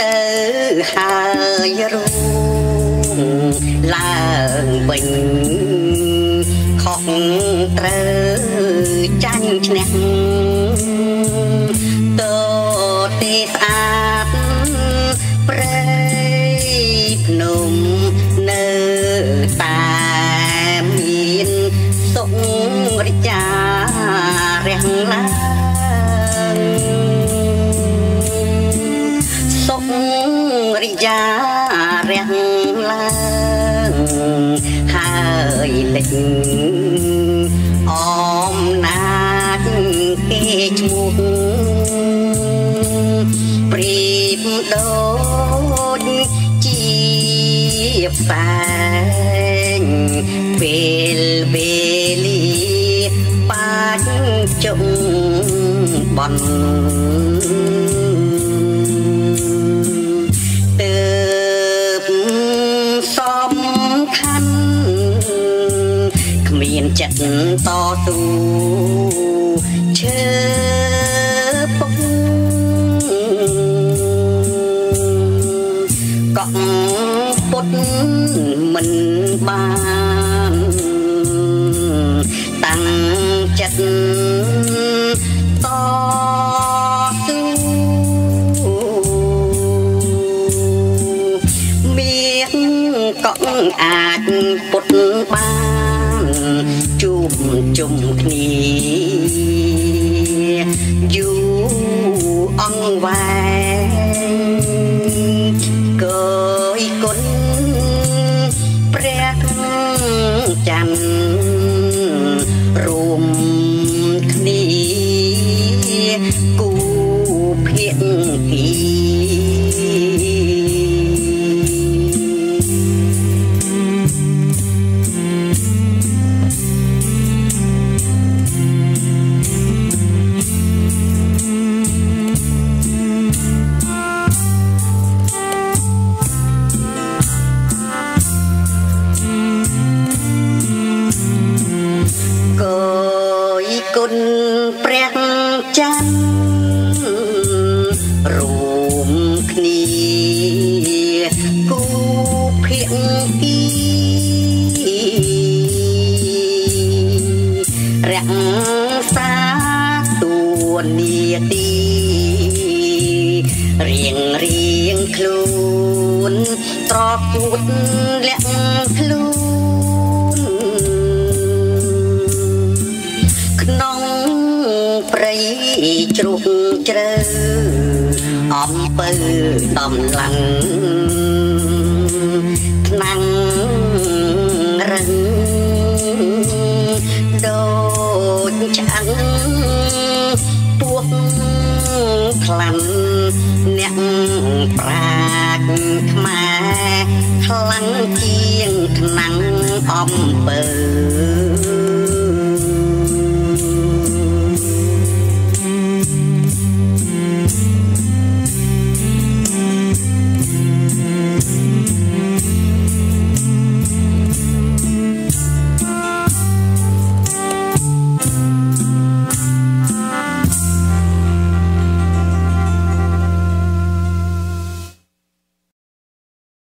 ទៅហើយរូងឡើងវិញខុសត្រូវចាញ់ឈ្នះតទេស្អា រិយារះឡើងហើយលេចអមណាចគេឈ្មោះព្រៀបដូចជាផ្សែងពេលវេលាបាច់ជុំបន់ មានចិត្តតស៊ូឈើពុកកក់ពុតមិនបានតាំងចិត្តតស៊ូមានកក់អាចពុតបាន ជួបជុំគ្នាយូរអង្វែងកយគុណព្រះច័ន្ទរួមគ្នាគូភាគី គុណព្រះច័ន្ទរួមគ្នាគូភាគីរក្សាទួនាទីរៀងរៀងខ្លួនត្រកួតលាក់ខ្លួន ព្រៃជ្រុកជ្រៅអំពើដំឡើងថ្នាំងរឹងដូចឆ្អឹងពោះខ្លាំងអ្នកប្រាជ្ញខ្មែរខ្លាំងជាងថ្នាំងអំពើ